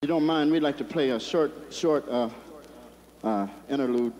If you don't mind, we'd like to play a short, short uh, uh, interlude.